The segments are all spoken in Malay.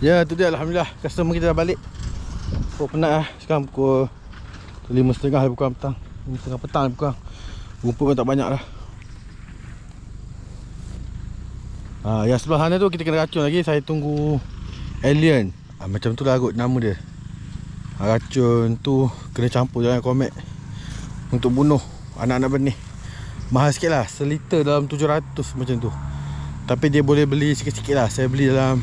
Ya tu dia Alhamdulillah. Customer kita dah balik. Pukul penat lah Sekarang pukul Lima setengah lebih kurang petang. Lima setengah petang lebih kurang Rumput pun tak banyak lah ha, Yang sebelah sana tu kita kena racun lagi. Saya tunggu Alien. Ha, Macam tu lah kot nama dia. Ha, Racun tu Kena campur dengan komet Untuk bunuh Anak-anak benih. Mahal sikit lah. Seliter dalam 700 macam tu. Tapi dia boleh beli sikit-sikit lah. Saya beli dalam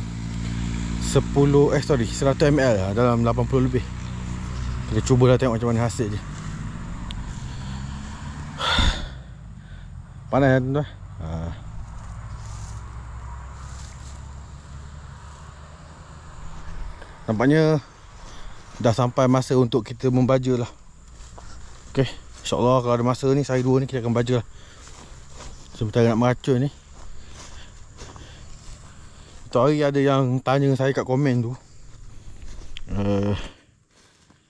10 eh sorry 100 ml lah dalam 80 lebih. Kita cuba lah tengok macam mana hasil je panas kan tuan ha. nampaknya dah sampai masa untuk kita membaja lah. Ok insyaAllah kalau ada masa ni saya dua ni kita akan baja lah. Sementara nak meracun ni Tu hari ada yang tanya saya kat komen tu. Uh,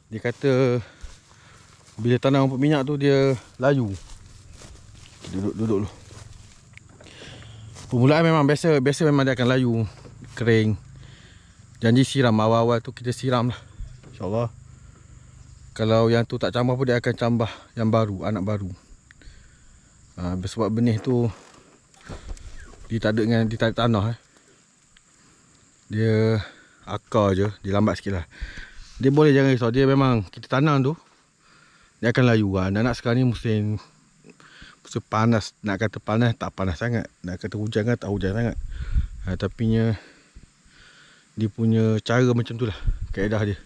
Dia kata Bila tanam rumput minyak tu dia layu. Duduk-duduk dulu Permulaan memang biasa Biasa memang dia akan layu Kering. Janji siram awal-awal tu kita siram lah. InsyaAllah. Kalau yang tu tak cambah pun dia akan cambah Yang baru, anak baru. Uh, Sebab benih tu Dia tak ada dengan Dia tak ada tanah eh dia akar je dia lambat sikit lah. Dia boleh jangan risau dia memang kita tanam tu dia akan layu lah. Anak-anak sekarang ni musim musim panas. Nak kata panas tak panas sangat. Nak kata hujan kan tak hujan sangat. Ha, tapi nya dia punya cara macam tu lah kaedah dia.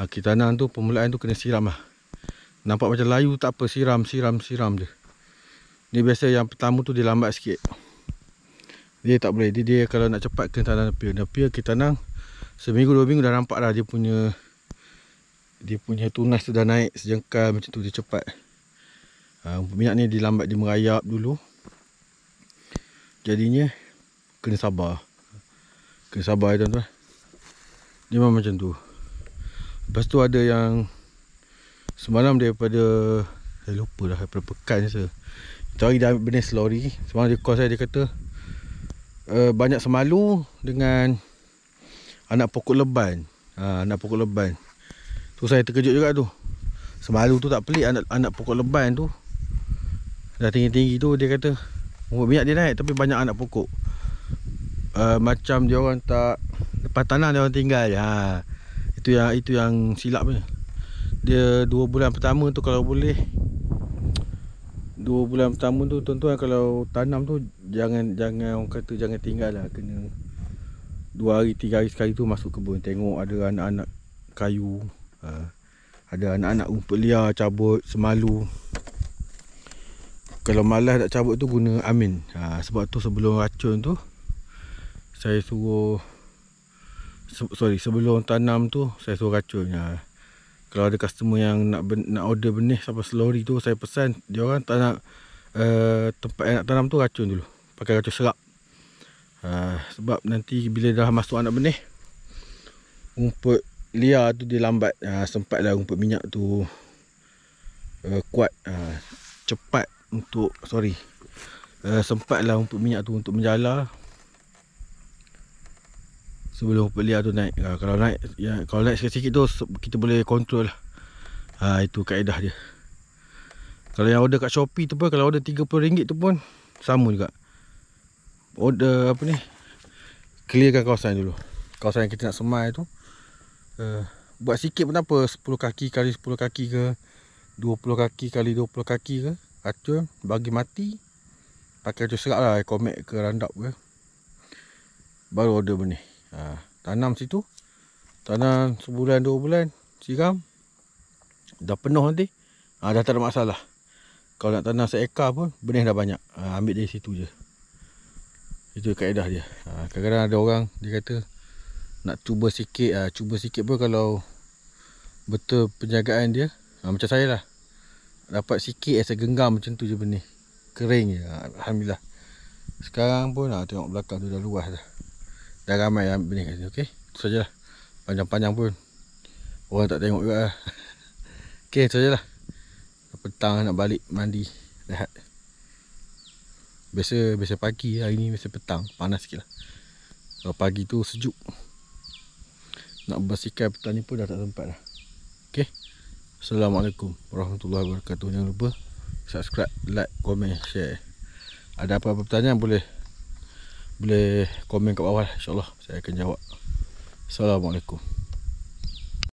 Ha, kita tanam tu permulaan tu kena siram lah. Nampak macam layu tak apa siram siram siram je. Ni biasa yang pertama tu dia lambat sikit dia tak boleh. Dia, dia kalau nak cepat kena tanam nepia nepia kita tanam seminggu dua minggu dah nampak dah dia punya dia punya tunas tu dah naik sejengkal macam tu dia cepat. Ha, minyak ni dilambat dia merayap dulu. Jadinya kena sabar. Kena sabar ya tuan-tuan. Dia memang macam tu. Lepas tu ada yang semalam daripada saya lupa dah daripada pekan je hari dia ambil benih selori. Semalam dia call saya dia kata uh, banyak semalu dengan anak pokok leban. Ha, anak pokok leban. Tu saya terkejut juga tu. Semalu tu tak pelik anak anak pokok leban tu. Dah tinggi-tinggi tu dia kata umur minyak dia naik tapi banyak anak pokok. Uh, macam dia orang tak lepas tanah dia orang tinggal. Ha. Itu yang itu yang silap ni. Dia 2 bulan pertama tu kalau boleh dua bulan pertama tu tuan-tuan kalau tanam tu jangan jangan orang kata jangan tinggal lah. Kena dua hari tiga hari sekali tu masuk kebun. Tengok ada anak-anak kayu. Ha, ada anak-anak rumput liar cabut semalu. Kalau malas nak cabut tu guna amin. Ha, sebab tu sebelum racun tu saya suruh sorry sebelum tanam tu saya suruh racun. Ha kalau ada customer yang nak ben, nak order benih sampai selori tu saya pesan dia orang tak nak uh, tempat yang nak tanam tu racun dulu pakai racun serap uh, sebab nanti bila dah masuk anak benih rumput liar tu dia lambat. Uh, sempatlah rumput minyak tu uh, kuat uh, cepat untuk sorry uh, sempatlah rumput minyak tu untuk menjala sebelum pelia tu naik. Ha, kalau naik ya kalau naik sikit-sikit tu kita boleh kontrol lah. Ha, itu kaedah dia. Kalau yang order kat Shopee tu pun kalau order RM30 tu pun sama juga order apa ni? Clearkan kawasan dulu. Kawasan yang kita nak semai tu. Uh, buat sikit pun apa. 10 kaki kali 10 kaki ke? 20 kaki kali 20 kaki ke? Racun bagi mati. Pakai racun serak lah komek ke randap ke. Baru order benih ha, Tanam situ. Tanam sebulan dua bulan Siram. Dah penuh nanti. Ha, Dah tak ada masalah. Kalau nak tanam seekar pun Benih dah banyak. Ha, Ambil dari situ je Itu kaedah dia ha, Kadang-kadang ada orang Dia kata Nak cuba sikit ha, Cuba sikit pun kalau Betul penjagaan dia ha, Macam saya lah Dapat sikit Asa genggam macam tu je benih Kering je ha, Alhamdulillah Sekarang pun ha, Tengok belakang tu dah luas dah Dah ramai yang benih kat sini okey. Itu sajalah. Panjang-panjang pun orang tak tengok juga lah. okey, itu sajalah. Petang nak balik mandi, rehat. Biasa biasa pagi hari ni biasa petang, panas sikitlah. Kalau pagi tu sejuk. nak bersihkan petani pun dah tak sempat lah Okay Assalamualaikum warahmatullahi wabarakatuh. Jangan lupa subscribe, like, komen, share. Ada apa-apa pertanyaan boleh Boleh komen kat bawah InsyaAllah saya akan jawab. Assalamualaikum